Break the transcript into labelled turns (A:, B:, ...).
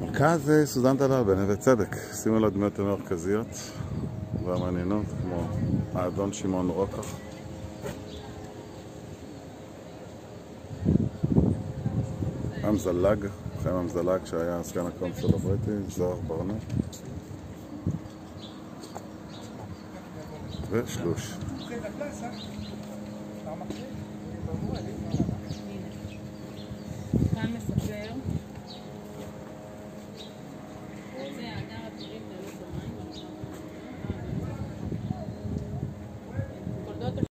A: מרכז אה, סודן דלל בנווה צדק, שימו לה דמיות המרכזיות והמעניינות כמו האדון שמעון רוקח אמזלג, חיים אמזלג שהיה סגן הקונסול הבריטי, זוהר ברנה. ושלוש.
B: כאן מספר